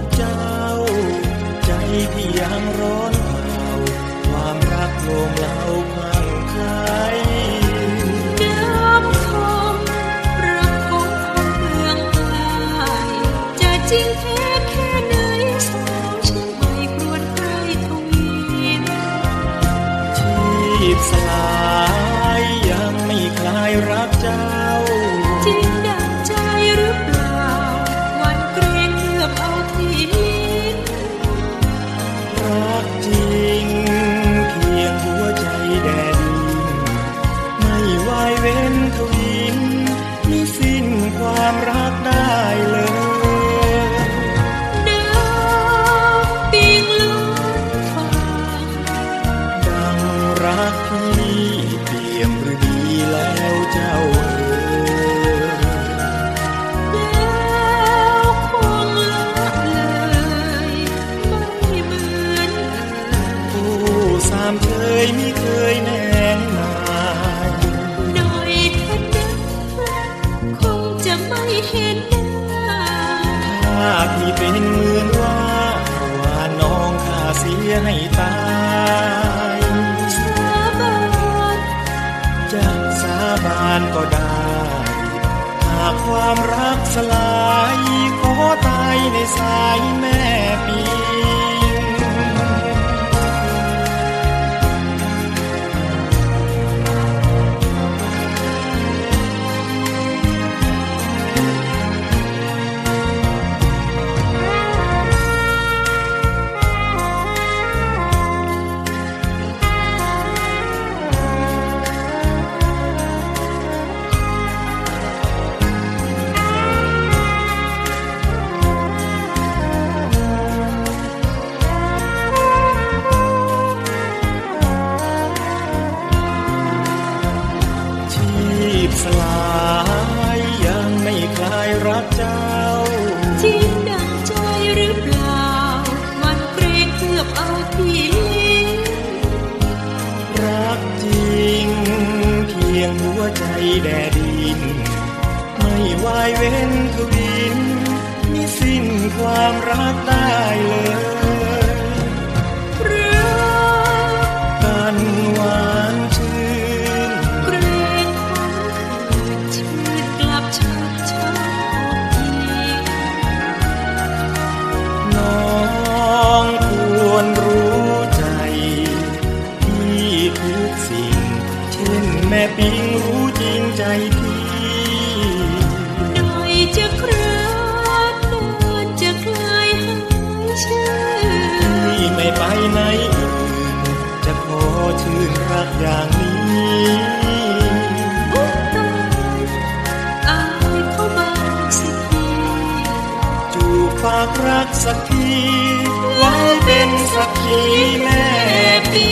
กเจ้า ใจพี่ยังร้อนเผาความรักโลงเลาพังคาย เป็นเหมือนว่าว่าน้องข้าเสียให้ตายสาบานจะสาบานก็ได้ หากความรักสลาย สลายยังไม่คลายรักเจ้าจริงดังใจหรือเปล่า มันเกรงเคลือบเอาที่ลิ้นรักจริง เพียงหัวใจแดดิน ไม่วายเว้นทวินมิสิ้นความรักได้เลย แม่ปิงรู้จริงใจพี่หน่อยจะคราดนานจะคลายหายชื่อที่ไม่ไปไหนอื่นจะขอชื่นรักอย่างนี้อุ๊ยตายอายเข้ามาสิทีจูบฝากรักสักทีไว้เป็นสักขีแม่ปี